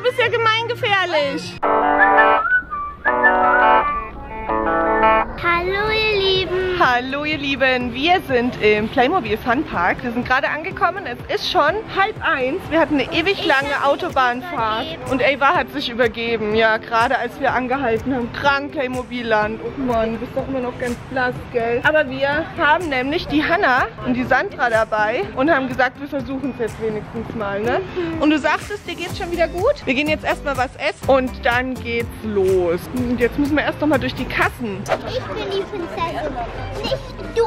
du bist ja gemeingefährlich. Hallo ihr Lieben, wir sind im Playmobil Fun Park. Wir sind gerade angekommen, es ist schon halb eins. Wir hatten eine ewig lange Autobahnfahrt und Ava hat sich übergeben. Ja, gerade als wir angehalten haben. Krank Playmobilland. Oh Mann, du bist doch immer noch ganz blass, gell? Aber wir haben nämlich die Hanna und die Sandra dabei und haben gesagt, wir versuchen es jetzt wenigstens mal, ne? Und du sagtest, dir geht's schon wieder gut? Wir gehen jetzt erstmal was essen und dann geht's los. Und jetzt müssen wir erst noch mal durch die Kassen. Ich bin die Prinzessin. Nicht du.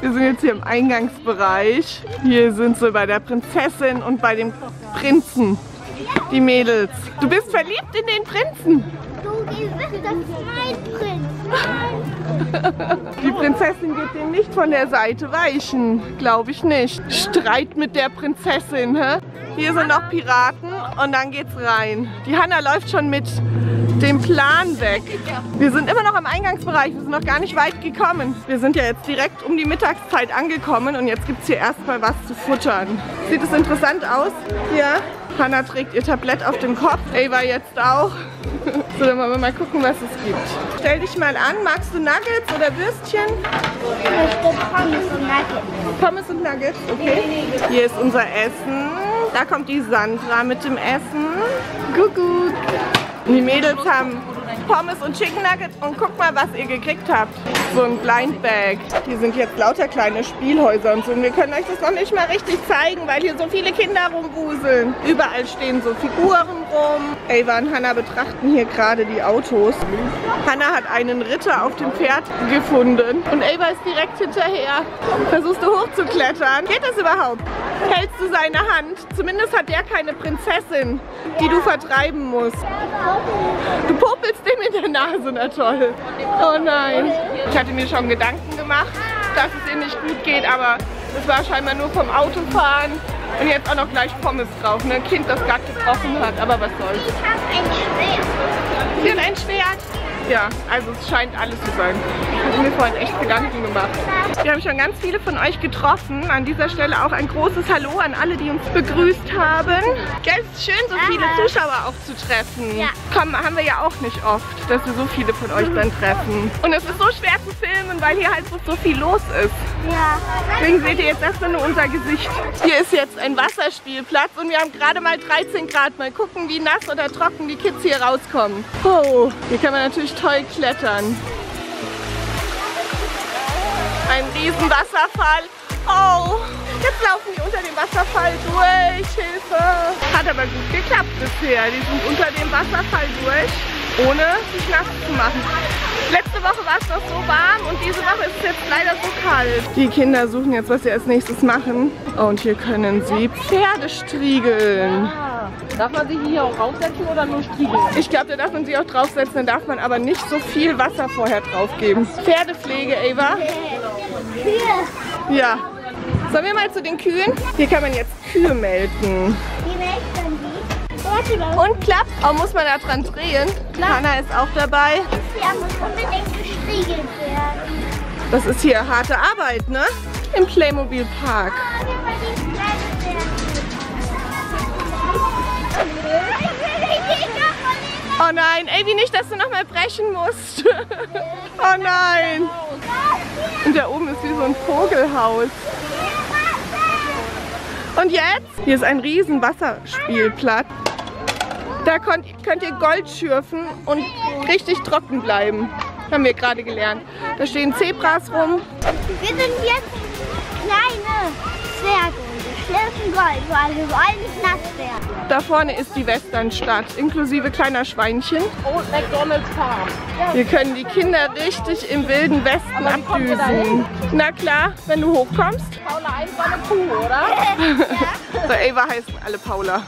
Wir sind jetzt hier im Eingangsbereich. Hier sind sie bei der Prinzessin und bei dem Prinzen. Die Mädels. Du bist verliebt in den Prinzen. Du bist das mein Prinz. Die Prinzessin geht dem nicht von der Seite weichen. Glaube ich nicht. Streit mit der Prinzessin, hä? Hier sind noch Piraten und dann geht's rein. Die Hanna läuft schon mit dem Plan weg. Wir sind immer noch im Eingangsbereich, wir sind noch gar nicht weit gekommen. Wir sind ja jetzt direkt um die Mittagszeit angekommen und jetzt gibt es hier erstmal was zu futtern. Sieht es interessant aus? Hier, Hanna trägt ihr Tablett auf dem Kopf, Ava jetzt auch. So, dann wollen wir mal gucken, was es gibt. Stell dich mal an, magst du Nuggets oder Würstchen? Pommes und Nuggets. Pommes und Nuggets, okay. Hier ist unser Essen. Da kommt die Sandra mit dem Essen. Kuckuck. Die Mädels haben Pommes und Chicken Nuggets und guck mal, was ihr gekriegt habt. So ein Blind Bag. Hier sind jetzt lauter kleine Spielhäuser und so. Und wir können euch das noch nicht mal richtig zeigen, weil hier so viele Kinder rumwuseln. Überall stehen so Figuren rum. Ava und Hannah betrachten hier gerade die Autos. Hannah hat einen Ritter auf dem Pferd gefunden und Ava ist direkt hinterher. Versuchst du hochzuklettern? Geht das überhaupt? Hältst du seine Hand? Zumindest hat der keine Prinzessin, die du vertreiben musst. Du Nase, na toll. Oh nein. Ich hatte mir schon Gedanken gemacht, dass es ihr nicht gut geht, aber das war scheinbar nur vom Autofahren. Und jetzt auch noch gleich Pommes drauf. Ne? Ein Kind, das gerade gebrochen hat, aber was soll's. Ich habe ein Schwert. Sie hat ein Schwert. Ja, also es scheint alles zu sein. Ich habe mir vorhin echt Gedanken gemacht. Wir haben schon ganz viele von euch getroffen. An dieser Stelle auch ein großes Hallo an alle, die uns begrüßt haben. Gell, es ist schön, so viele. Zuschauer auch zu treffen. Ja. Komm, haben wir ja auch nicht oft, dass wir so viele von euch dann treffen. Und es ist so schwer zu filmen, weil hier halt so, so viel los ist. Ja. Deswegen seht ihr jetzt erstmal nur unser Gesicht. Hier ist jetzt ein Wasserspielplatz und wir haben gerade mal 13 Grad. Mal gucken, wie nass oder trocken die Kids hier rauskommen. Oh, hier kann man natürlich toll klettern. Ein riesen Wasserfall. Oh, jetzt laufen die unter dem Wasserfall durch. Hilfe. Hat aber gut geklappt bisher. Die sind unter dem Wasserfall durch, ohne sich nass zu machen. Letzte Woche war es noch so warm und diese Woche ist es jetzt leider so kalt. Die Kinder suchen jetzt, was sie als nächstes machen. Und hier können sie Pferde striegeln. Darf man sich hier auch raufsetzen oder nur striegeln? Ich glaube, da darf man sie auch draufsetzen, dann darf man aber nicht so viel Wasser vorher drauf geben. Pferdepflege, Ava. Hier. Ja. Sollen wir mal zu den Kühen? Hier kann man jetzt Kühe melken. Wie melken die? Warte mal. Und klappt. Oh, muss man da dran drehen? Hanna ist auch dabei. Ja, muss unbedingt gestriegelt werden. Das ist hier harte Arbeit, ne? Im Playmobil Park. Ah, Oh nein, Avi, nicht, dass du nochmal brechen musst. oh nein. Und da oben ist wie so ein Vogelhaus. Und jetzt? Hier ist ein riesen Wasserspielplatz. Da könnt, könnt ihr Gold schürfen und richtig trocken bleiben. Haben wir gerade gelernt. Da stehen Zebras rum. Wir sind jetzt kleine Zwerge und schlürfen Gold, weil wir wollen nicht nass werden. Da vorne ist die Westernstadt, inklusive kleiner Schweinchen. Old McDonald's Farm. Wir können die Kinder richtig im wilden Westen abdüsen. Na klar, wenn du hochkommst. Paula 1 war eine Kuh, oder? So, Ava heißen alle Paula.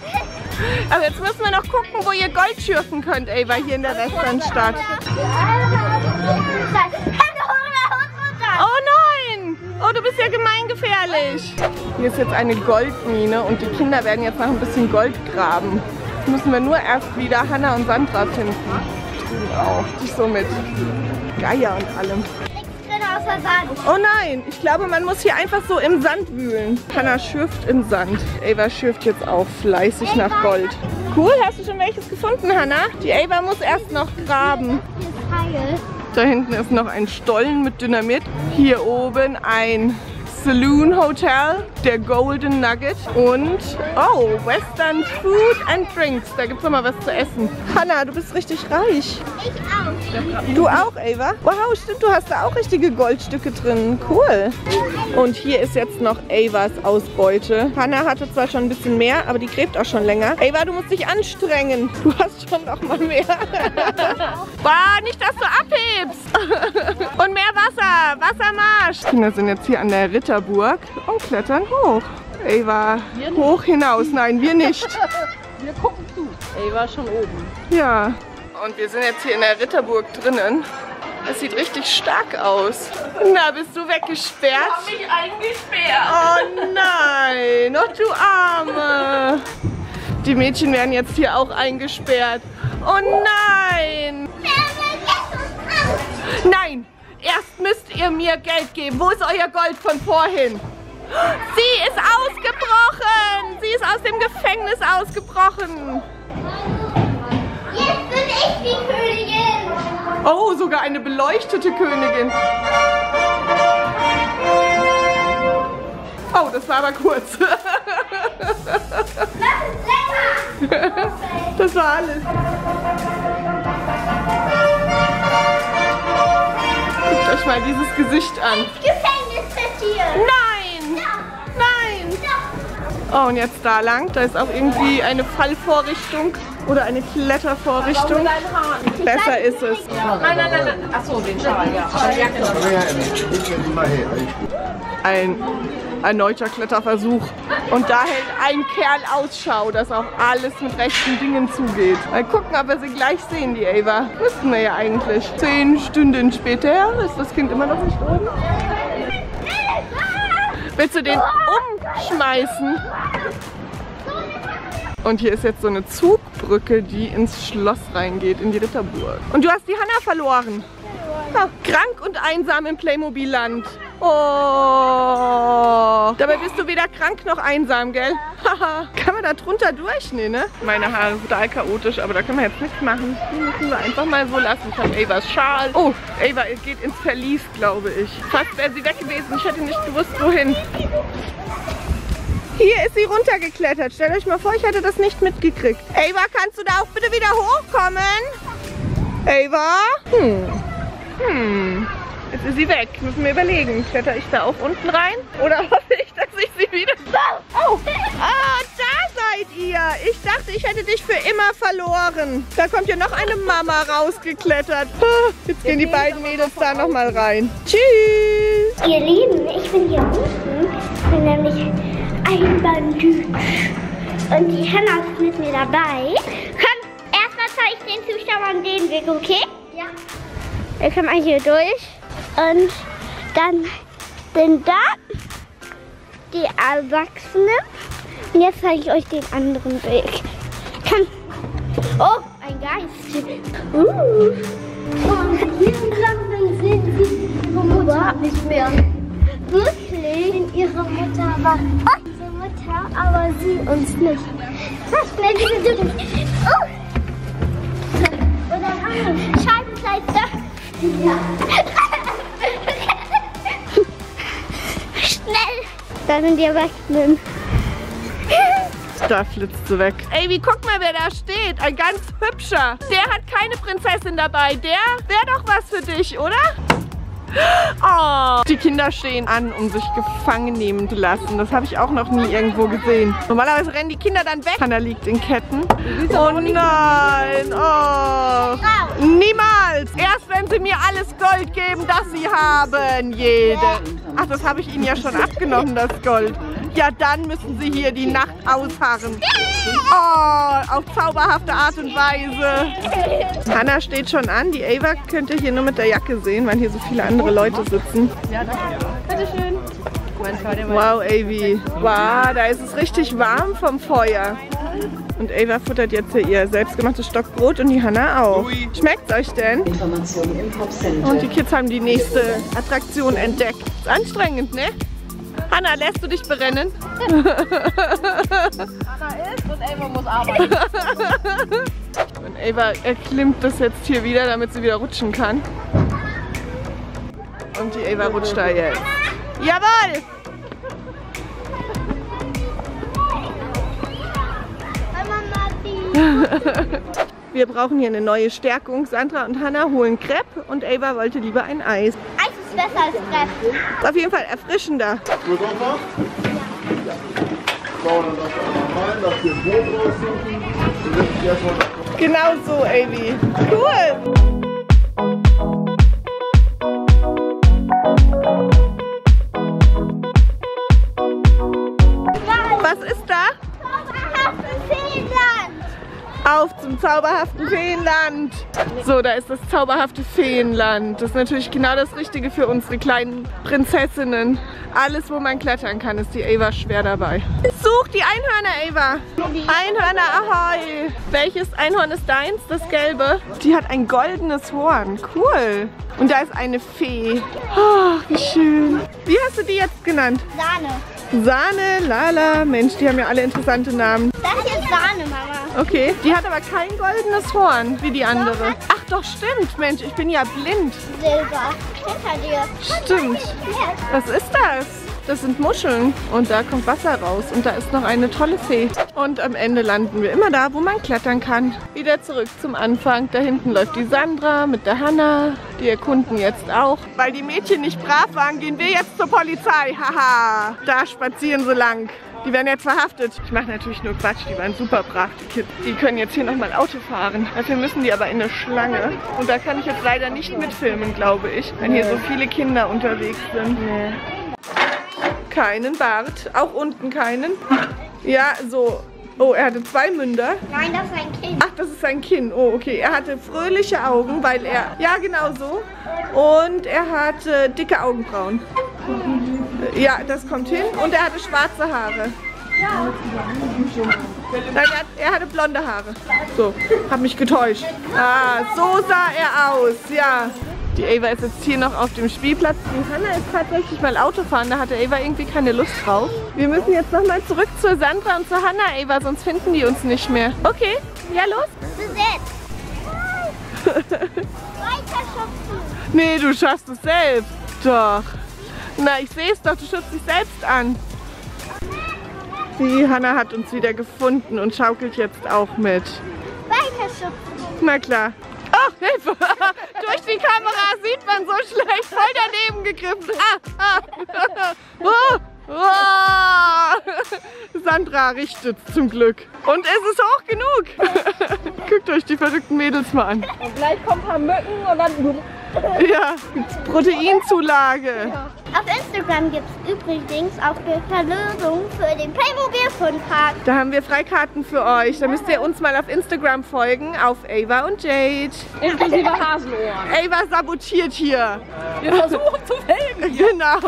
Aber jetzt müssen wir noch gucken, wo ihr Gold schürfen könnt, Ava, hier in der Westernstadt. Gemeingefährlich. Hier ist jetzt eine Goldmine und die Kinder werden jetzt noch ein bisschen Gold graben. Jetzt müssen wir nur erst wieder Hannah und Sandra finden. Auch. Die so mit Geier und allem. Oh nein, ich glaube, man muss hier einfach so im Sand wühlen. Hannah schürft im Sand. Ava schürft jetzt auch fleißig nach Gold. Cool, hast du schon welches gefunden, Hannah? Die Ava muss erst noch graben. Da hinten ist noch ein Stollen mit Dynamit. Hier oben ein Saloon Hotel, der Golden Nugget und, oh, Western Food and Drinks. Da gibt es nochmal was zu essen. Hannah, du bist richtig reich. Ich auch. Du auch, Ava? Wow, stimmt, du hast da auch richtige Goldstücke drin. Cool. Und hier ist jetzt noch Avas Ausbeute. Hannah hatte zwar schon ein bisschen mehr, aber die gräbt auch schon länger. Ava, du musst dich anstrengen. Du hast schon noch mal mehr. Bah, nicht, dass du abhebst. Und mehr Wasser. Wassermarsch. Die Kinder sind jetzt hier an der Ritterburg und klettern hoch. Ava, hoch hinaus. Nein, wir nicht. Wir gucken zu. War schon oben. Ja. Und wir sind jetzt hier in der Ritterburg drinnen. Es sieht richtig stark aus. Na, bist du weggesperrt? mich eingesperrt. Oh nein, oh du Arme. Die Mädchen werden jetzt hier auch eingesperrt. Oh nein. Nein, erst müsst ihr mir Geld geben. Wo ist euer Gold von vorhin? Sie ist ausgebrochen. Sie ist aus dem Gefängnis ausgebrochen. Jetzt bin ich die Königin. Oh, sogar eine beleuchtete Königin. Oh, das war aber kurz. Das war alles. Guckt euch mal dieses Gesicht an. Gefängnis zitiert. Nein! Oh, und jetzt da lang. Da ist auch irgendwie eine Fallvorrichtung oder eine Klettervorrichtung. Besser ist es. Nein, nein, nein, nein. Achso, den Schal, ja. Ein erneuter Kletterversuch. Und da hält ein Kerl Ausschau, dass auch alles mit rechten Dingen zugeht. Mal gucken, ob wir sie gleich sehen, die Ava. Wüssten wir ja eigentlich. Zehn Stunden später ist das Kind immer noch nicht oben. Willst du den umschmeißen? Und hier ist jetzt so eine Zugbrücke, die ins Schloss reingeht, in die Ritterburg. Und du hast die Hanna verloren. Ja, krank und einsam im Playmobil-Land. Oh. Dabei bist du weder krank noch einsam, gell? Haha. Kann man da drunter durch? Nee, ne? Meine Haare sind total chaotisch, aber da können wir jetzt nichts machen. Die müssen wir einfach mal so lassen. Ich habe Avas Schal. Oh, Ava geht ins Verlies, glaube ich. Fast wäre sie weg gewesen. Ich hätte nicht gewusst, wohin. Hier ist sie runtergeklettert. Stellt euch mal vor, ich hätte das nicht mitgekriegt. Ava, kannst du da auch bitte wieder hochkommen? Ava? Hm. Hm. Jetzt ist sie weg. Müssen wir überlegen. Kletter ich da auch unten rein? Oder hoffe ich, dass ich sie wieder... Oh! Oh, da seid ihr! Ich dachte, ich hätte dich für immer verloren. Da kommt ja noch eine Mama rausgeklettert. Jetzt gehen die beiden Mädels da nochmal rein. Tschüss! Ihr Lieben, ich bin hier unten. Ich bin nämlich ein Bandit. Und die Hannah ist mit mir dabei. Komm, erstmal zeige ich den Zuschauern den Weg, okay? Ja. Wir kommen hier durch. Und dann sind da die Erwachsenen. Und jetzt zeige ich euch den anderen Weg. Komm. Oh, ein Geist. Uh. Und hier lang dann sehen sie ihre Mutter nicht mehr. Wirklich? In ihre Mutter war unsere Mutter, aber sie uns nicht. Was schnell diese Tür. Oh! Wir Scheibenkleister. Ja. Schnell! Da sind die Erwachsenen. Da flitzt sie weg. Ey, wie guck mal, wer da steht. Ein ganz hübscher. Der hat keine Prinzessin dabei. Der wäre doch was für dich, oder? Oh, die Kinder stehen an, um sich gefangen nehmen zu lassen. Das habe ich auch noch nie irgendwo gesehen. Normalerweise rennen die Kinder dann weg. Hannah liegt in Ketten. Oh nein. Oh. Niemals. Erst wenn sie mir alles Gold geben, das sie haben. Jede. Ach, das habe ich ihnen ja schon abgenommen, das Gold. Ja, dann müssen sie hier die Nacht ausharren. Oh, auf zauberhafte Art und Weise. Hannah steht schon an. Die Ava könnt ihr hier nur mit der Jacke sehen, weil hier so viele andere Leute sitzen. Bitteschön. Mein Wow, Avi. Wow, da ist es richtig warm vom Feuer. Und Ava futtert jetzt hier ihr selbstgemachtes Stockbrot und die Hanna auch. Schmeckt's euch denn? Und die Kids haben die nächste Attraktion entdeckt. Ist anstrengend, ne? Hanna, lässt du dich berennen? Anna ist und Ava muss arbeiten. Und Ava erklimmt das jetzt hier wieder, damit sie wieder rutschen kann. Und die Ava rutscht da jetzt. Jawohl! Matti. Wir brauchen hier eine neue Stärkung. Sandra und Hanna holen Crepe und Ava wollte lieber ein Eis. Besser als Treff. Ist auf jeden Fall erfrischender. Gut einfach? Ja. So, dann du einmal rein, darfst dir ein Brot raussuchen. Genau so, Avi. Cool! Zauberhaften Feenland. So, da ist das zauberhafte Feenland. Das ist natürlich genau das Richtige für unsere kleinen Prinzessinnen. Alles, wo man klettern kann, ist die Ava schwer dabei. Such die Einhörner, Ava. Einhörner, ahoi. Welches Einhorn ist deins? Das gelbe? Die hat ein goldenes Horn. Cool. Und da ist eine Fee. Oh, wie schön. Wie hast du die jetzt genannt? Sahne. Sahne, Lala. Mensch, die haben ja alle interessante Namen. Das ist Sahne, Mama. Okay, die hat aber kein goldenes Horn wie die andere. Ach doch, stimmt. Mensch, ich bin ja blind. Silber. Hinter dir. Stimmt. Was ist das? Das sind Muscheln und da kommt Wasser raus und da ist noch eine tolle Fee. Und am Ende landen wir immer da, wo man klettern kann. Wieder zurück zum Anfang. Da hinten läuft die Sandra mit der Hanna. Die erkunden jetzt auch. Weil die Mädchen nicht brav waren, gehen wir jetzt zur Polizei. Haha, da spazieren sie lang. Die werden jetzt verhaftet. Ich mache natürlich nur Quatsch, die waren super brav, die Kids. Die können jetzt hier nochmal Auto fahren. Dafür müssen die aber in eine Schlange. Und da kann ich jetzt leider nicht mitfilmen, glaube ich. Wenn hier so viele Kinder unterwegs sind. Keinen Bart. Auch unten keinen. Ja, so. Oh, er hatte zwei Münder. Nein, das ist ein Kind. Ach, das ist sein Kinn. Oh, okay. Er hatte fröhliche Augen, weil er... Ja, genau so. Und er hatte dicke Augenbrauen. Ja, das kommt hin. Und er hatte schwarze Haare. Nein, er, hat, er hatte blonde Haare. So, hab mich getäuscht. Ah, so sah er aus, ja. Die Ava ist jetzt hier noch auf dem Spielplatz. Die Hanna ist tatsächlich mal Auto fahren, da hatte Ava irgendwie keine Lust drauf. Wir müssen jetzt nochmal zurück zur Sandra und zur Hanna, Ava, sonst finden die uns nicht mehr. Okay, ja los. Besetzt. Weiter schubsen. Nee, du schaffst es selbst. Doch. Na, ich sehe es doch, du schützt dich selbst an. Die Hanna hat uns wieder gefunden und schaukelt jetzt auch mit. Weiter schubsen. Na klar. Oh, Hilfe! Durch die Kamera sieht man so schlecht. Voll daneben gegriffen. Ah, ah. Oh, oh. Sandra richtet zum Glück. Und es ist hoch genug. Guckt euch die verrückten Mädels mal an. Und gleich kommen ein paar Mücken und dann... Ja, Proteinzulage. Auf Instagram gibt es übrigens auch die Verlosung für den Playmobil Fundpark. Da haben wir Freikarten für euch. Da müsst ihr uns mal auf Instagram folgen, auf Ava und Jade. Inklusive Hasenohren. Ava sabotiert hier. Wir versuchen zu filmen. Genau.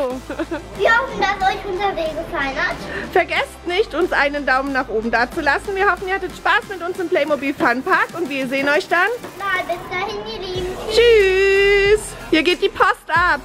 Wir hoffen, dass euch unser Weg gefallen hat. Vergesst nicht, uns einen Daumen nach oben dazulassen. Wir hoffen, ihr hattet Spaß mit uns im Playmobil Fun Park und wir sehen euch dann. Na, bis dahin, ihr Lieben. Tschüss. Hier geht die Post ab.